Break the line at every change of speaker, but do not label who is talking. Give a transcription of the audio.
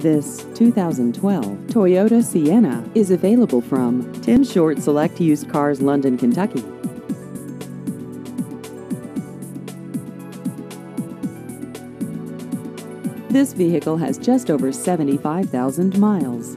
This 2012 Toyota Sienna is available from Tim Short Select Used Cars, London, Kentucky. This vehicle has just over 75,000 miles.